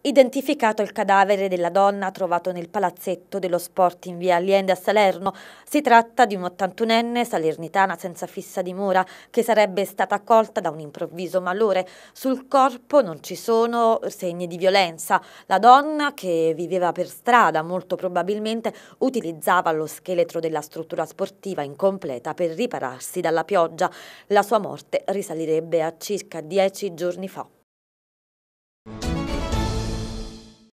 Identificato il cadavere della donna trovato nel palazzetto dello sport in via Allende a Salerno, si tratta di un 81enne salernitana senza fissa dimora che sarebbe stata accolta da un improvviso malore. Sul corpo non ci sono segni di violenza. La donna, che viveva per strada, molto probabilmente utilizzava lo scheletro della struttura sportiva incompleta per ripararsi dalla pioggia. La sua morte risalirebbe a circa dieci giorni fa.